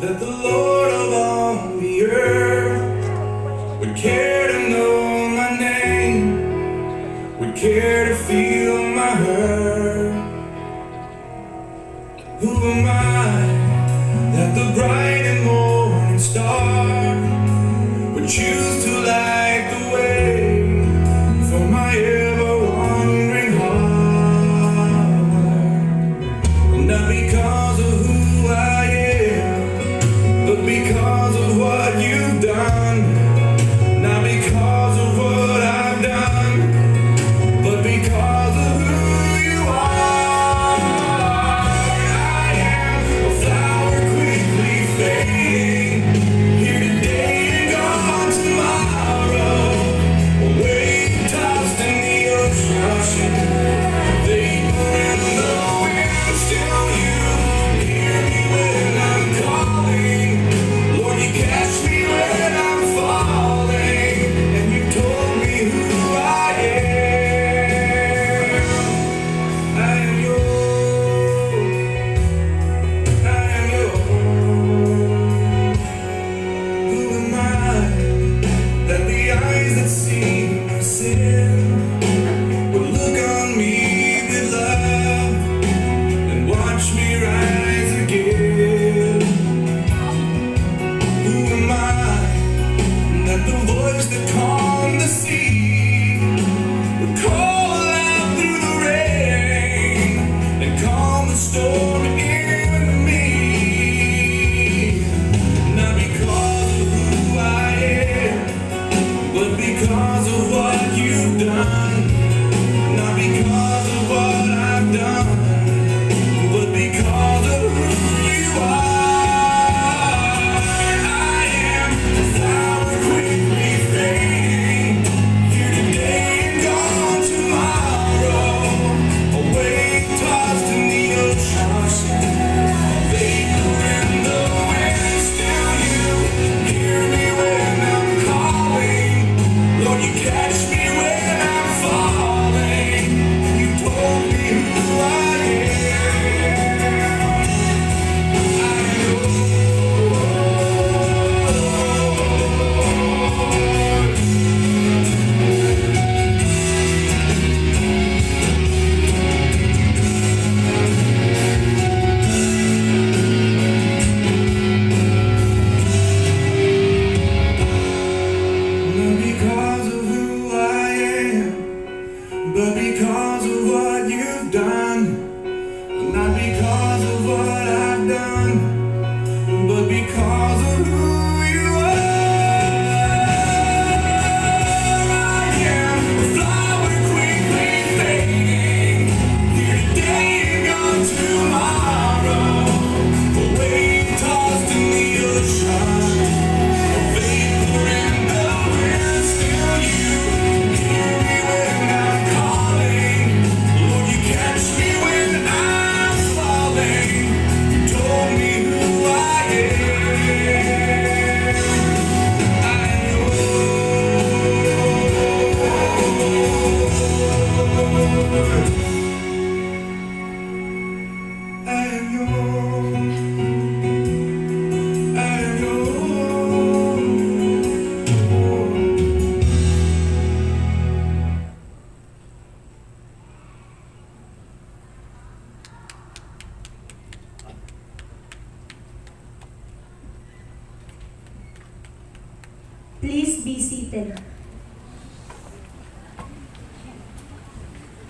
that the Lord of all the earth would care to know my name, would care to feel my hurt. Who am I that the bright and morning star would choose to lie? storm. Please be seated.